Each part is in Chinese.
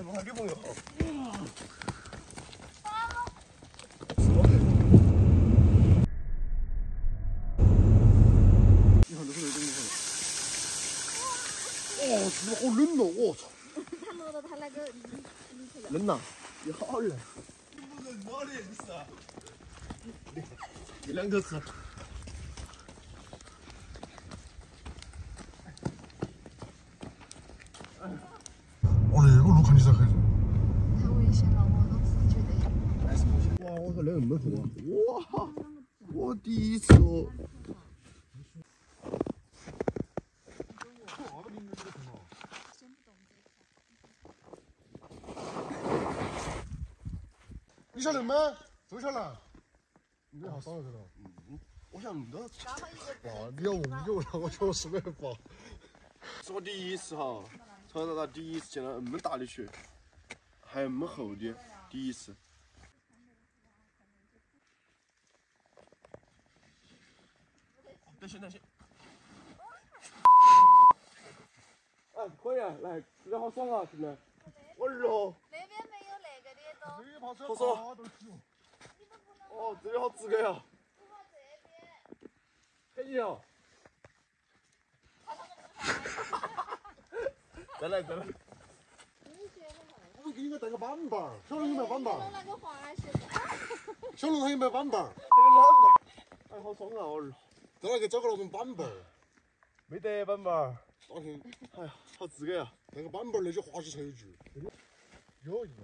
是我女朋友。你看这是那种哦，这好冷哦，我操！他太危险了，我都自觉得。哇，我操，那个那么厚啊！哇，我第一次哦。你晓得吗？周小兰，你好少了这个。我想都哇，你要问我了，我确实没法。是我第一次哈，从小到大第一次见到那么大的雪，还那么厚的，第一次。那行那行。哎，可以啊，来，这个好爽啊，兄弟。我热。那边没有那个的都。好爽。哦，这里好资格呀。可以哦。再来再来。我们应该带个板板儿，小龙有没有板板儿？那个滑雪。小龙他有没有板板儿？还有板板。哎，好爽啊！我儿。再来给找个那种板板儿。没得板板儿。打听，哎呀，好资格呀！那个板板儿那些滑雪才有劲。有一个。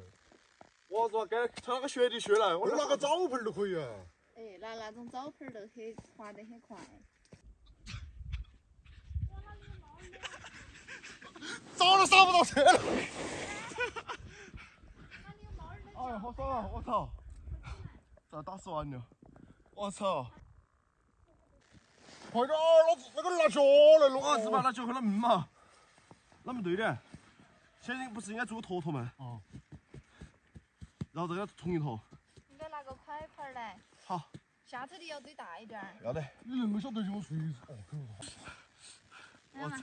我操，该穿那个雪地靴来，我拿个澡盆儿都可以啊。哎，拿那种澡盆儿都很滑得很快。早都刹不到车了。哎呀，好爽啊！我操，咋打死完了？我操！快点，老子那个拿脚来弄。啊，是吧？拿脚快点闷嘛。那么对的，现在不是应该做个坨坨吗？哦。然后这个重一坨。应该拿个块块来。好。下头的要堆大一点。要得。你能够晓得就我随时哦，我操！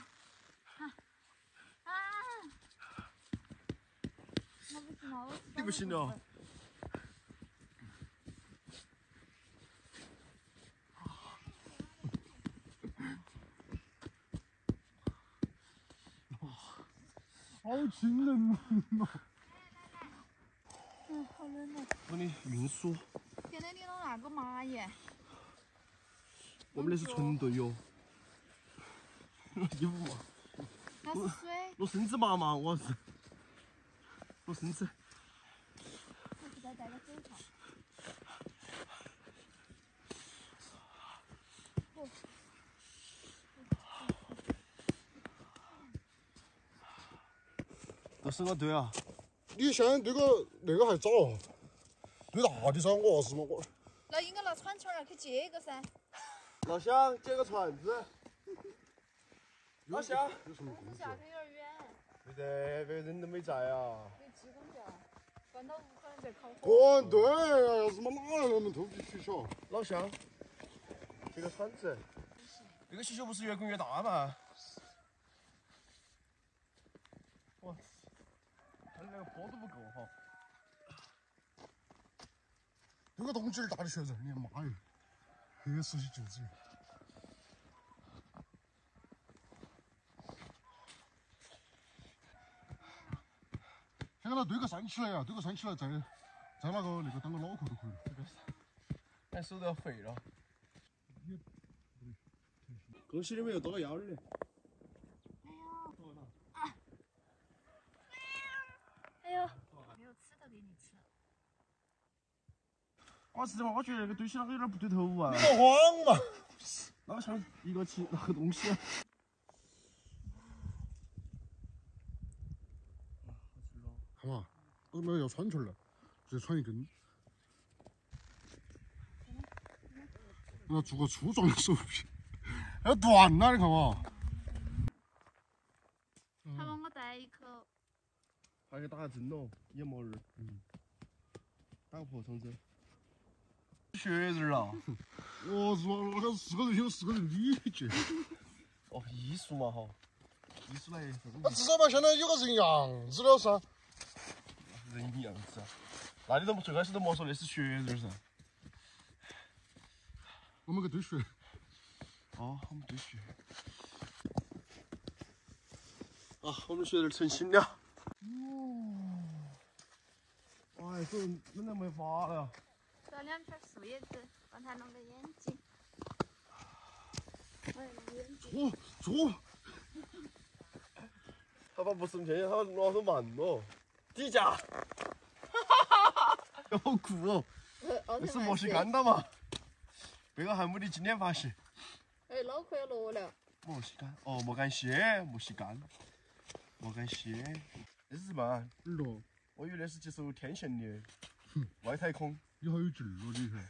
你不行了。好清冷哦！嗯，好冷哦。帮你运输。现在你弄那个蚂蚁。我们那是纯队哟。衣服嘛。那是水。我身子麻麻，我是。弄绳子。我是在带个手套。都是我对啊！你先对个那个还早，对大的噻，我是嘛我。那应该拿铲铲儿去接一个噻。老乡，接个铲子。老乡。我们下头有点远。没得，别人都没在啊。有鸡公叫，关到屋可能在烤火。关对，要是妈哪来那么偷鸡取巧？老乡，这个铲子。这个气球不是越滚越大吗？哇！看那个坡都不够哈。这个动静儿大的确实，你妈耶，黑死起舅子。先给它堆个山起来呀，堆个山起来，再再那个那个当个脑壳都可以。这个是，哎，手都要废了。恭喜你们又多个幺二零。哎呦！啊！哎呦！没有吃的给你吃。我是嘛，我觉得那个堆起那个有点不对头啊。你莫慌嘛，那个像一个起那个东西。啊，看嘛，我们要穿串了，就穿一根。要做个粗壮的手臂，要断了，你看嘛。他帮我带一口。还给打个针咯，眼膜儿。嗯。打个破窗子。血人啊！我日嘛，那个四个人有四个人理解。哦，艺术嘛哈，艺术来。那至少嘛，现在有个人样子了噻。人样子啊！那你都最开始都莫说那是雪人噻。我们个堆雪，哦，我们堆雪。啊，我们雪人成型了。哦。哎，这闷得没法了。找两片树叶子，帮他弄个眼睛。哎，眼睛。哦，错，他把不是骗他拿手慢哦。底价。哈哈哈哈！好酷哦！这是墨西干的嘛？贝克汉姆的经典发型。哎，脑壳要落了。莫西干，哦，莫干西，莫西干，莫干西，这是什么？耳朵，我以为那是接受天线的外太空。你好有劲儿哦，你看。